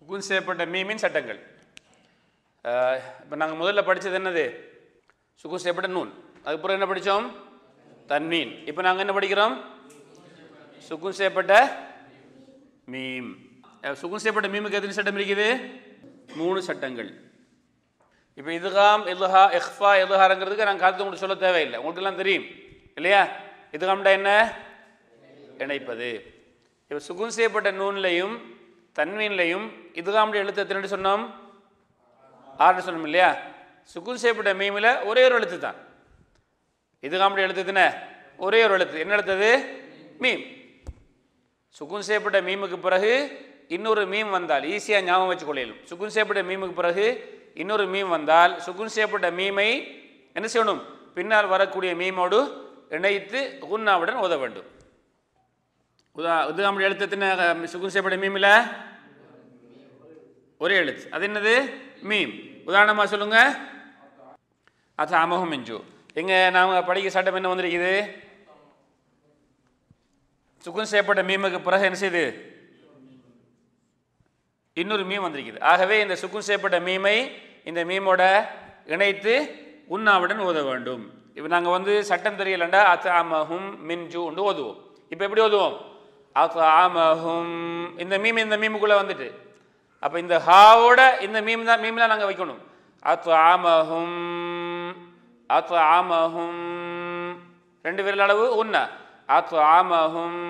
சுகுன் செய்யப்பட்ட மீமின் சட்டங்கள். இப்போ நாங்கள் முதல்ல படித்தது என்னது? சுகுன் செய்யப்பட்ட நூல். அதுக்கப்புறம் என்ன படித்தோம் தன்மீன். இப்போ நாங்கள் என்ன படிக்கிறோம்? சுகுன் செய்யப்பட்ட மீம். சுகுன் செய்யப்பட்ட மீமுக்கு எத்தனை சட்டம் இருக்குது? மூணு சட்டங்கள். இப்போ இதுகாம் இல்ஹா எஹ்ஃபா இல்ஹாரங்கிறதுக்கு நாங்கள் காலத்து உங்களுக்கு சொல்ல தேவையில்லை. உங்களுக்கெல்லாம் தெரியும். இல்லையா? இதுகாம்டா என்ன? இணைப்பது. இப்போ சுகுன் செய்யப்பட்ட நூன்லையும் தன்வீன்லையும் இதுகாமுடைய எழுத்து எத்தனை சொன்னோம். ஆறு சொன்னோம் இல்லையா? சுகுன் செய்யப்பட்ட மீமில் ஒரே ஒரு எழுத்து தான் இதுகாமுடைய எழுத்து எத்தனை ஒரே ஒரு எழுத்து. என்ன எழுத்தது? மீம். சுகுன் செய்யப்பட்ட மீமுக்கு பிறகு இன்னொரு மீம் வந்தால் ஈஸியாக ஞாபகம் வச்சு கொள்ளையிலும். சுகுன் செய்யப்பட்ட மீமுக்கு பிறகு இன்னொரு மீம் வந்தால் சுகுன் செய்யப்பட்ட மீமை என்ன செய்யணும்? பின்னால் வரக்கூடிய மீமோடு இணைத்து குன்னாவுடன் உத வேண்டும். உதா இது நம்முடைய எழுத்து எத்தனை சுகுன் செய்யப்பட்ட மீமில்? ஒரே எழுத்து. அது என்னது? மீம். உதாரணமாக சொல்லுங்க. அது அமகம் மிஞ்சு. எங்கே நாம் படிக்க சட்டம் என்ன வந்திருக்குது? சுகுன் செய்யப்பட்ட மீமுக்கு பிறகு என்ன செய்யுது இன்னொரு மீம் வந்திருக்குது. ஆகவே இந்த சுக்குன் செய்யப்பட்ட மீமை இந்த மீமோட இணைத்து உண்ணாவுடன் ஓத வேண்டும். இப்போ நாங்கள் வந்து சட்டம் தெரியலண்டா அத் ஆமஹும் மின்ஜு உண்டு ஓதுவோம். இப்போ எப்படி ஓதுவோம்? அத் ஆமஹும் இந்த மீம் இந்த மீமுக்குள்ளே வந்துட்டு. அப்போ இந்த ஹாவோட இந்த மீம் தான் மீம் தான் நாங்கள் வைக்கணும். அத் ஆமஹும் அத் ஆமஹும் ரெண்டு விரல் அளவு உன்ன அத் ஆமஹும்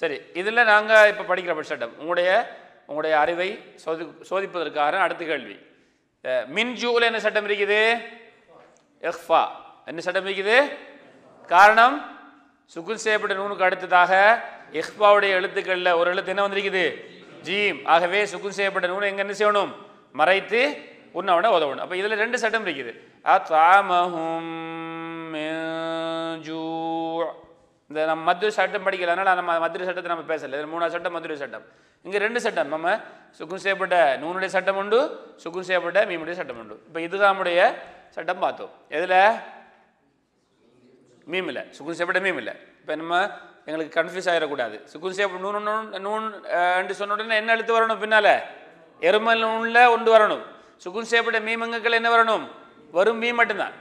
சரி இதில் நாங்கள் இப்போ படிக்கிற பட்சட்டம் உங்களுடைய உங்களுடைய அறிவை சோதி சோதிப்பதற்காக அடுத்த கேள்வி. மின்ஜூவில் என்ன சட்டம் இருக்குது? எஃபா என்ன சட்டம் இருக்குது? காரணம்? சுகுல் செய்யப்பட்ட நூனுக்கு அடுத்ததாக இஹ்பாவுடைய எழுத்துக்களில் ஒரு எழுத்து என்ன வந்திருக்குது? ஜீம். ஆகவே சுகுல் செய்யப்பட்ட நூனை எங்கே என்ன செய்யணும்? மறைத்து உன்னவன உதவணும். அப்போ இதில் ரெண்டு சட்டம் இருக்குது. அத்தாமஹும் ஜூ' இந்த நம்ம மதுரை சட்டம் படிக்கலனால நம்ம மதுரை சட்டத்தை நம்ம பேசல. இது மூணாவது சட்டம் மதுரை சட்டம். இங்கே ரெண்டு சட்டம். நம்ம சுக்கும் செய்யப்பட்ட நூனுடைய சட்டம் உண்டு சுக்கும் செய்யப்பட்ட மீமுடைய சட்டம் உண்டு. இப்போ இதுகாமுடைய சட்டம் பார்த்தோம். எதில்? மீம் இல்லை சுகுன் செய்யப்பட்ட மீம் இல்லை இப்போ நம்ம எங்களுக்கு கன்ஃபியூஸ் ஆகிடக்கூடாது சுகுன் செய்யப்பட்ட நூன் நூன் நூன் என்று சொன்ன உடனே என்ன எழுத்து வரணும் பின்னால்? எருமல் நூனில் ஒன்று வரணும். சுகுன் செய்யப்பட்ட மீமங்கங்கள் என்ன வரணும்? வரும் மீ மட்டும்தான்.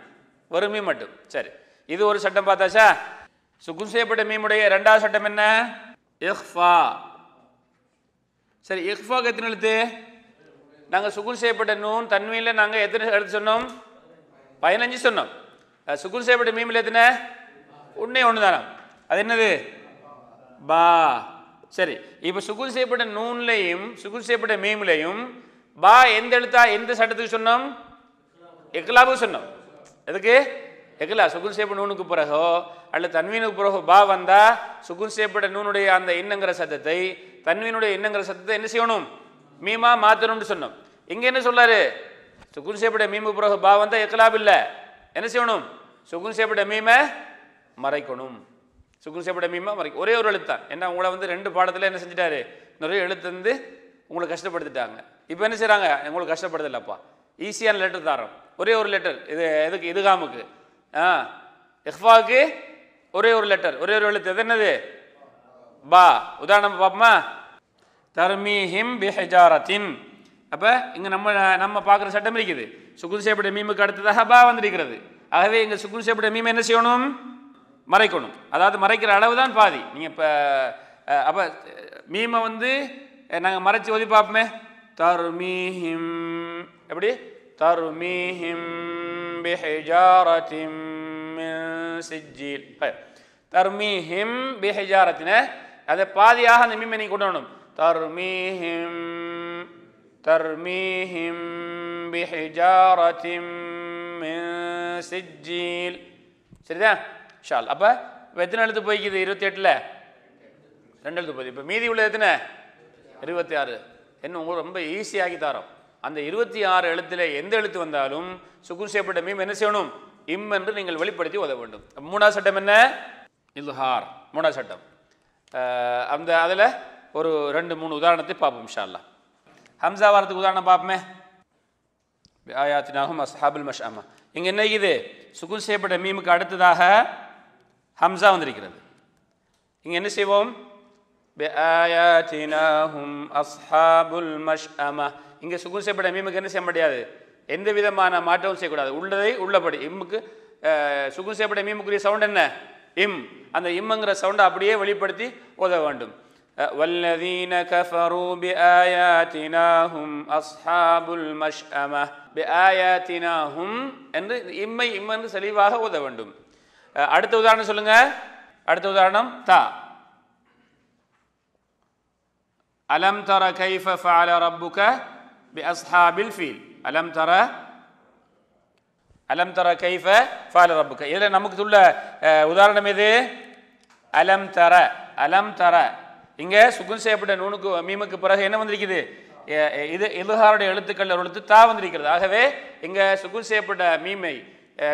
வரும் மீ மட்டும். சரி. இது ஒரு சட்டம் பார்த்தாச்சா? சுகுன் செய்யப்பட்ட மீமுடைய ரெண்டாவது சட்டம் என்ன? இஹ்ஃபா. சரி இஹ்ஃபாக்கு எத்தனை எழுத்து? நாங்கள் சுகுன் செய்யப்பட்ட நூன் தன்மையில் நாங்கள் எத்தனை எழுத்து சொன்னோம்? பதினஞ்சு சொன்னோம். அஹ் சுகுன் செய்யப்பட்ட மீமில் எத்தனை? உன்னே ஒன்று தானே அது என்னது? பா. சரி இப்போ சுகுன் செய்யப்பட்ட நூன்லையும் சுகுன் செய்யப்பட்ட மீம்லையும் பா எந்த எழுத்தா எந்த சட்டத்துக்கு சொன்னோம்? எக்லாபுக்கு சொன்னோம். எதுக்கு? எக்லா சுகுன் செய்யப்பட்ட நூனுக்கு பிறகோ அல்லது தன்வீனுக்கு பிறகோ பா வந்தா சுகுன் செய்யப்பட்ட நூனுடைய அந்த இன்னங்கிற சத்தத்தை தன்வீனுடைய இன்னங்கிற சத்தத்தை என்ன செய்யணும்? மீமா மாத்தணும்னு சொன்னோம். இங்க என்ன சொல்லாரு? சுகுன் செய்யப்பட்ட மீமுக்கு பிறகு பா வந்தா எக்லாப் இல்லை. என்ன செய்யணும்? சுகுன் செய்யப்பட்ட மீமை மறைக்கணும். சுகுன் செய்யப்பட்ட மீமை மறைக்க ஒரே ஒரு எழுத்து. என்ன ஏன்னா உங்களை வந்து ரெண்டு பாடத்தில் என்ன செஞ்சிட்டாரு? நிறைய எழுத்து வந்து உங்களை கஷ்டப்படுத்திட்டாங்க. இப்போ என்ன செய்கிறாங்க உங்களுக்கு கஷ்டப்படுதில்லப்பா ஈஸியான லெட்டர் தரோம். ஒரே ஒரு லெட்டர் இது எதுக்கு? இதுகாமுக்கு ஆ? இஹ்ஃபாவுக்கு ஒரே ஒரு லெட்டர் ஒரே ஒரு எழுத்து. எது என்னது? பா. உதாரணம் பார்ப்போமா? தர்மீஹிம் பிஹஜாரத்தின். அப்போ இங்கே நம்ம நம்ம பார்க்குற சட்டம் இருக்குது. சுகுன் செய்யப்பட்ட மீமுக்கு அடுத்ததாக பா வந்திருக்கிறது. ஆகவே இங்கே சுகுன் செய்யப்பட்ட மீம் என்ன செய்யணும்? மறைக்கணும். அதாவது மறைக்கிற அளவு தான் பாதி. நீங்கள் இப்போ அப்போ மீமை வந்து நாங்கள் மறைச்சி ஒதி பார்ப்போமே. தர்மீஹிம் எப்படி? தர்மீஹிம் பிஹஜாரத்தின் மின் தர்மீஹிம் பிஹஜாரத்தின அதை பாதியாக அந்த மீமை நீங்கள் கொண்டு வரணும். தர்மீஹிம் ترميهم بحجارة மின் سجيل. சரிதான் ஷால் அப்போ எத்தனை எழுத்து போய்க்குது? இருபத்தி எட்டில் ரெண்டு எழுத்து போகுது. இப்போ மீதி உள்ள எத்தனை? இருபத்தி ஆறு என்ன உங்களுக்கு ரொம்ப ஈஸியாகி தரோம். அந்த இருபத்தி ஆறு எழுத்துல எந்த எழுத்து வந்தாலும் சுகுன் செய்யப்பட்ட மீம் என்ன செய்யணும்? இம் என்று நீங்கள் வெளிப்படுத்தி உதவ வேண்டும். மூணாவது சட்டம் என்ன? இல்ஹார். மூணாவது சட்டம். அந்த அதில் ஒரு ரெண்டு மூணு உதாரணத்தை பார்ப்போம் இன்ஷா ஹம்சா வரதுக்கு உதாரணம் பார்ப்போமே. ஆயாத்தினாகும் அஸ்ஹாபுல் மஷ்அமா. இங்கே என்ன இது சுகுல் செய்யப்பட்ட மீமுக்கு அடுத்ததாக ஹம்சா வந்திருக்கிறது. இங்கே என்ன செய்வோம்? ஆயாத்தினாகும் அஸ்ஹாபுல் மஷ்அமா. இங்கே சுகுல் செய்யப்பட்ட மீமுக்கு என்ன செய்ய முடியாது? எந்த விதமான மாற்றமும் செய்யக்கூடாது. உள்ளதை உள்ளபடி. இம்முக்கு சுகுல் செய்யப்பட்ட மீமுக்குரிய சவுண்ட் என்ன? இம். அந்த இம்முங்கிற சவுண்டை அப்படியே வெளிப்படுத்தி உதவ வேண்டும். والذين كفروا بآياتنا هم أصحاب المشأمة بآياتنا هم என்று இந்த இம்மை இம் என்று தெளிவாக ஓத வேண்டும் அஹ், அடுத்த உதாரணம் சொல்லுங்க அடுத்த உதாரணம் தா அலம் தர கைஃப ஃபஅல ரப்புக பி அஸ்ஹாபில் ஃபீல் அலம் தர அலம் தர கைஃப ஃபஅல ரப்புக இதில் நமக்கு உள்ள அஹ், உதாரணம் எது அலம் தர அலம் தர இங்கே சுகுன் செய்யப்பட்ட நூனுக்கு மீமுக்கு பிறகு என்ன வந்திருக்குது? இது இலுகாருடைய எழுத்துக்கள் எழுத்து தா வந்திருக்கிறது. ஆகவே இங்கே சுகுன் செய்யப்பட்ட மீமை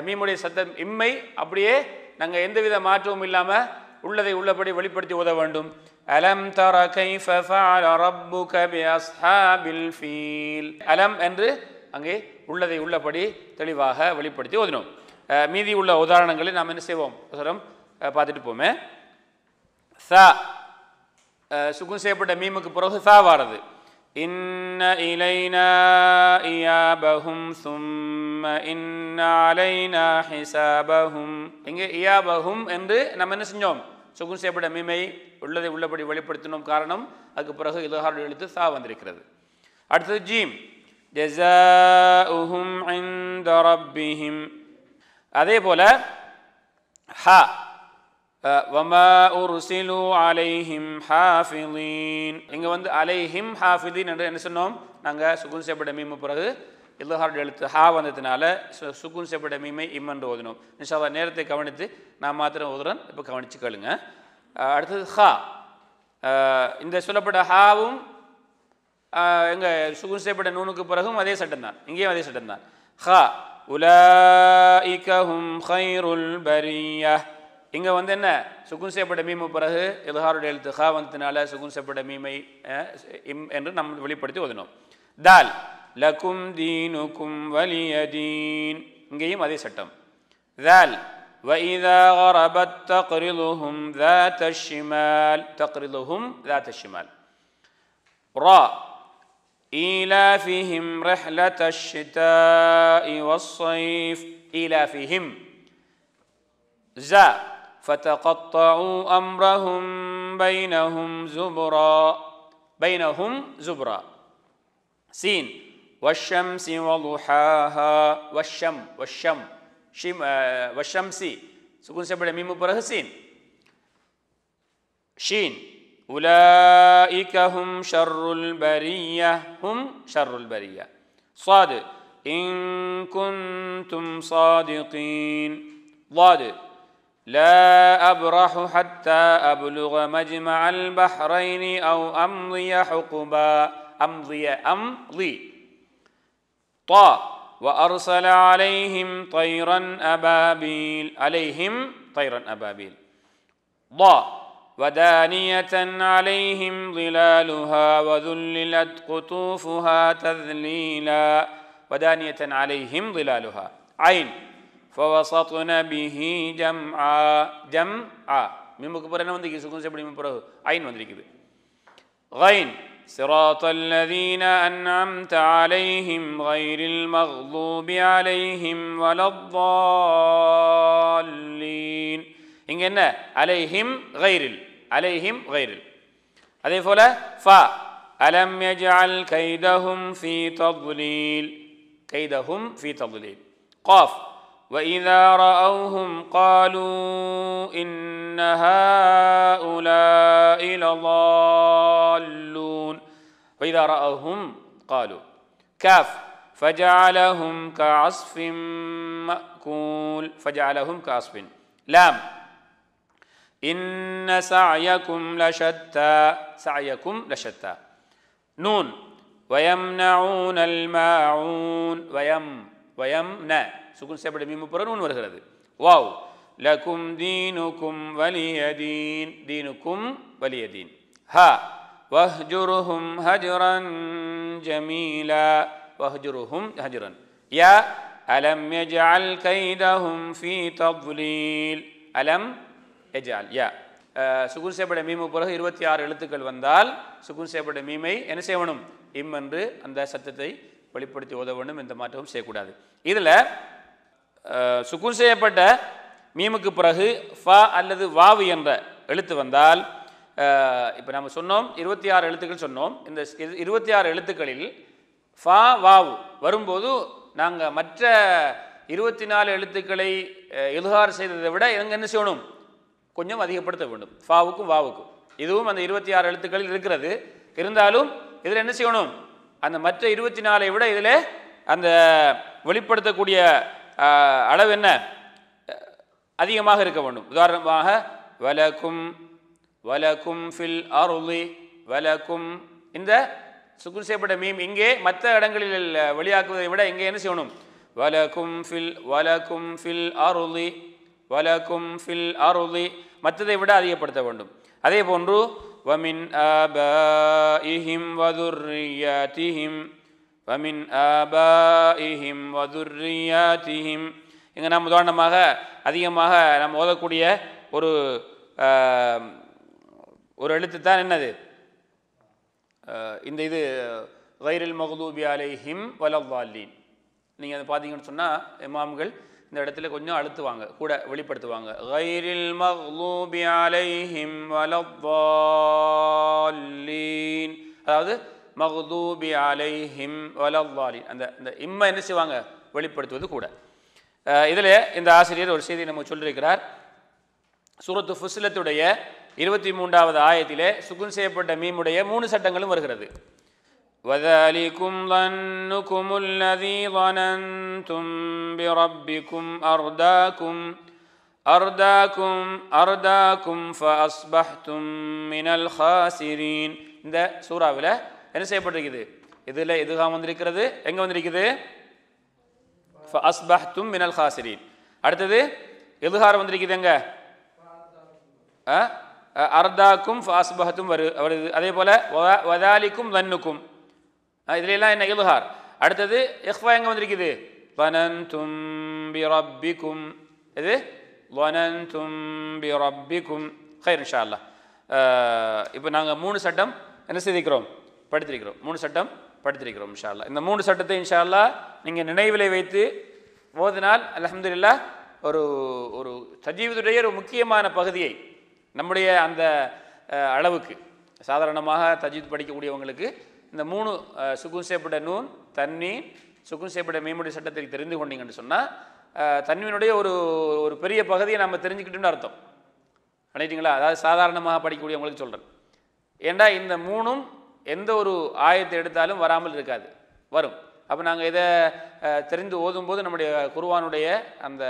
மீமுடைய சத்தம் இம்மை அப்படியே நாங்கள் எந்தவித மாற்றமும் இல்லாமல் உள்ளதை உள்ளபடி வெளிப்படுத்தி உத வேண்டும். அலம் தர கைஃப ஃபஅல ரப்புக பி அஸ்ஹாபில் ஃபீல். அலம் என்று அங்கே உள்ளதை உள்ளபடி தெளிவாக வெளிப்படுத்தி ஓதினோம். மீதி உள்ள உதாரணங்களை நாம் என்ன செய்வோம்? அவசரம் பார்த்துட்டு போமே. சா சுகுன் செய்யப்பட்ட மீமுக்கு பிறகு சா வாரது இன்ன இலைனா இயாபஹும் சும்ம இன்ன அலைனா ஹிசாபஹும். இங்கே இயாபஹும் என்று நம்ம என்ன செஞ்சோம்? சுகுன் செய்யப்பட்ட மீமை உள்ளதை உள்ளபடி வெளிப்படுத்தினோம் காரணம் அதுக்கு பிறகு இலகாடு எழுத்து சா வந்திருக்கிறது. அடுத்தது ஜீம். ஜஸாஉஹும் இன்த ரப்பிஹிம். அதே போல ஹா வமா உர்சிலு அலைஹிம் ஹாஃபிலீன் இங்கே வந்து அலைஹிம் ஹாஃபிலீன் என்று என்ன சொன்னோம்? நாங்கள் சுகுன் செய்யப்பட்ட மீமு பிறகு இல்லஹார் எழுத்து ஹா வந்ததுனால சுகுன் செய்யப்பட்ட மீமை இம் என்று ஓதினோம். நிஷாவா நேரத்தை கவனித்து நான் மாத்திரம் ஓதுறேன் இப்போ கவனிச்சு கேளுங்க. அடுத்தது ஹா. இந்த சொல்லப்பட்ட ஹாவும் எங்கள் சுகுன் செய்யப்பட்ட நூனுக்கு பிறகும் அதே சட்டம் தான். இங்கேயும் அதே சட்டம் தான். ஹா. உலாஇகஹும் ஹைருல் பரியா இங்க வந்து என்ன சுகுன் செய்யப்பட்ட மீமு பிறகு இல்ஹாருடைய எழுத்து ஹா வந்ததுனால சுகுன் செய்யப்பட்ட மீமை அஹ், இம் என்று நம்ம வெளிப்படுத்தி ஓதினோம் தால் லகும் தீனுக்கும் வலிய தீன் இங்கேயும் அதே சட்டம் ذال وإذا غربت تقرضهم ذات الشمال تقرضهم ذات الشمال را إيلافهم رحلة الشتاء والصيف إيلافهم زا فتقطعوا أمرهم بينهم زبرا بينهم زبرا. سين. والشمس وضحاها. والشم والشم. شم آه والشمس. سكون سبب ميم بره سين. شين. أولئك هم شر البرية. هم شر البرية. صاد. إن كنتم صادقين. ضاد. لا أبرح حتى أبلغ مجمع البحرين أو أمضي حقبا. أمضي أمضي. طا. وأرسل عليهم طيرا أبابيل. عليهم طيرا أبابيل. ضاء ودانية عليهم ظلالها وذللت قطوفها تذليلا. ودانية عليهم ظلالها. عين. فوسطنا به جمعا. جمعا. من مكبر أنا وندي سكون سبري من بره عين وندي كده غين. صراط الذين أنعمت عليهم غير المغضوب عليهم ولا الضالين. هنا عليهم غير عليهم غير هذه فولا. ف. ألم يجعل كيدهم في تضليل. كيدهم في تضليل. قاف. وإذا رأوهم قالوا إن هؤلاء لضالون وإذا رأوهم قالوا كاف فجعلهم كعصف مأكول فجعلهم كعصف لام إن سعيكم لشتى سعيكم لشتى نون ويمنعون الماعون ويم ويمنع சுகுன் சேப்படி மீமு புறநூன் வருகிறது. வாவ். லகும் தீனுக்கும் வலியதீன் தீனுக்கும் வலியதீன் ஹ. வஹ்ஜுருஹும் ஹஜுரன் ஜமீலா. வஹ்ஜுருஹும் ஹஜுரன். யா. அலம் யஜ்அல் கைதஹும் ஃபீ தப்லீல் அலம் யஜ்அல். யா. சுகுன் சேப்பட மீமு பிறகு இருபத்தி ஆறு எழுத்துக்கள் வந்தால் சுகுன் சேப்பட மீமை என்ன செய்யணும்? இம் என்று அந்த சத்தத்தை வெளிப்படுத்தி உதவணும் எந்த மாற்றமும் செய்யக்கூடாது. இதில் சுக்குன் செய்யப்பட்ட மீமுக்கு பிறகு ஃபா அல்லது வாவு என்ற எழுத்து வந்தால் இப்போ நம்ம சொன்னோம் இருபத்தி ஆறு எழுத்துக்கள் சொன்னோம். இந்த இருபத்தி ஆறு எழுத்துக்களில் ஃபா வாவு வரும்போது நாங்கள் மற்ற இருபத்தி நாலு எழுத்துக்களை எதுகார் செய்ததை விட எங்கே என்ன செய்யணும்? கொஞ்சம் அதிகப்படுத்த வேண்டும். ஃபாவுக்கும் வாவுக்கும். இதுவும் அந்த இருபத்தி ஆறு எழுத்துக்களில் இருக்கிறது. இருந்தாலும் இதில் என்ன செய்யணும்? அந்த மற்ற இருபத்தி நாலை விட இதில் அந்த வெளிப்படுத்தக்கூடிய அளவு என்ன? அதிகமாக இருக்க வேண்டும். உதாரணமாக வலக்கும் வலக்கும் ஃபில் அருளி வலக்கும் இந்த சுக்குன் செய்யப்பட்ட மீம் இங்கே மற்ற இடங்களில் வெளியாக்குவதை விட இங்கே என்ன செய்யணும்? வலக்கும் ஃபில் வலக்கும் ஃபில் அருளி வலக்கும் ஃபில் அருளி மற்றதை விட அதிகப்படுத்த வேண்டும். அதே போன்று வமின் ஆபாஇஹிம் வதுர்ரியாத்திஹிம் வமின் ஆபாஇஹிம் வதுர்ரியாத்திஹிம் இங்கே நாம் உதாரணமாக அதிகமாக நம்ம ஓதக்கூடிய ஒரு ஒரு எழுத்து தான் என்னது இந்த இது வைரல் மகதூபி அலைஹிம் வலவாலீன் நீங்கள் அதை பார்த்தீங்கன்னு சொன்னால் இமாம்கள் இந்த இடத்துல கொஞ்சம் அழுத்துவாங்க கூட வெளிப்படுத்துவாங்க. கைரில் மகதூபி அலைஹிம் வலவாலீன் அதாவது மகதூபி அலைஹிம் வலவாலீன் அந்த இந்த இம்மை என்ன செய்வாங்க வெளிப்படுத்துவது கூட இதில் இந்த ஆசிரியர் ஒரு செய்தி நம்ம சொல்லியிருக்கிறார் சூரத்து ஃபுஸ்லத்துடைய இருபத்தி மூன்றாவது ஆயத்திலே சுகுன் செய்யப்பட்ட மீமுடைய மூணு சட்டங்களும் வருகிறது وذلكم ظنكم الذي ظننتم بربكم أرداكم أرداكم أرداكم فأصبحتم من الخاسرين இந்த சூறாவில் என்ன செய்யப்பட்டிருக்குது? இதில் எதுகாம் வந்திருக்கிறது? எங்கே வந்திருக்குது? ஃபஅஸ்பஹ்தும் மினல் ஹாசிரின். அடுத்தது எதுகார் வந்திருக்குது எங்க? அர்தாக்கும் ஃபாஸ்பஹத்தும் வரு வருது. அதே போல் வதாலிக்கும் வன்னுக்கும் இதுல என்ன? எதுகார். அடுத்தது இஹ்ஃபா எங்கே வந்திருக்குது? வனந்தும் பி ரப்பிக்கும் இது வனந்தும் பி ரப்பிக்கும் ஹைர் இன்ஷா அல்லாஹ். இப்போ நாங்கள் மூணு சட்டம் என்ன செய்திருக்கிறோம்? படித்திருக்கிறோம். மூணு சட்டம் படித்திருக்கிறோம் இன்ஷால்லா இந்த மூணு சட்டத்தை இன்ஷால்லா நீங்கள் நினைவிலை வைத்து ஓதினால் அல்ஹம்துலில்லாஹ் ஒரு ஒரு சஜீவத்துடைய ஒரு முக்கியமான பகுதியை நம்முடைய அந்த அளவுக்கு சாதாரணமாக தஜீத் படிக்கக்கூடியவங்களுக்கு இந்த மூணு சுகுன் செய்யப்பட்ட நூன் தண்ணீர் சுகுன் சேப்பிட மேம்படி சட்டத்தை தெரிந்து கொண்டீங்கன்னு சொன்னால் தன்மையினுடைய ஒரு ஒரு பெரிய பகுதியை நம்ம தெரிஞ்சுக்கிட்டோம்னு அர்த்தம். பண்ணிட்டீங்களா அதாவது சாதாரணமாக படிக்கக்கூடியவங்களுக்கு சொல்கிறேன் ஏண்டா இந்த மூணும் எந்த ஒரு ஆயத்தை எடுத்தாலும் வராமல் இருக்காது. வரும். அப்போ நாங்கள் இதை தெரிந்து ஓதும்போது நம்முடைய குருவானுடைய அந்த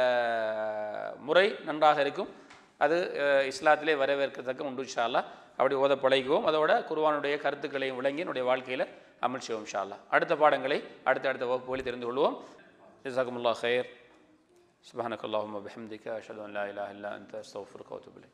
முறை நன்றாக இருக்கும். அது இஸ்லாத்திலே வரவேற்கத்தக்க உண்டு ஷாலா அப்படி ஓத பழகுவோம். அதோட குருவானுடைய கருத்துக்களையும் விளங்கி என்னுடைய வாழ்க்கையில் அமல் செய்வோம் அடுத்த பாடங்களை அடுத்த அடுத்த வகுப்புகளில் தெரிந்து கொள்வோம். ஜசாக்குமுல்லா ஹயர் சுபஹானக்கல்லாஹும்ம பிஹம்திக. அஷ்ஹது அன் லா இல்லா அந்த சௌஃபுர் வ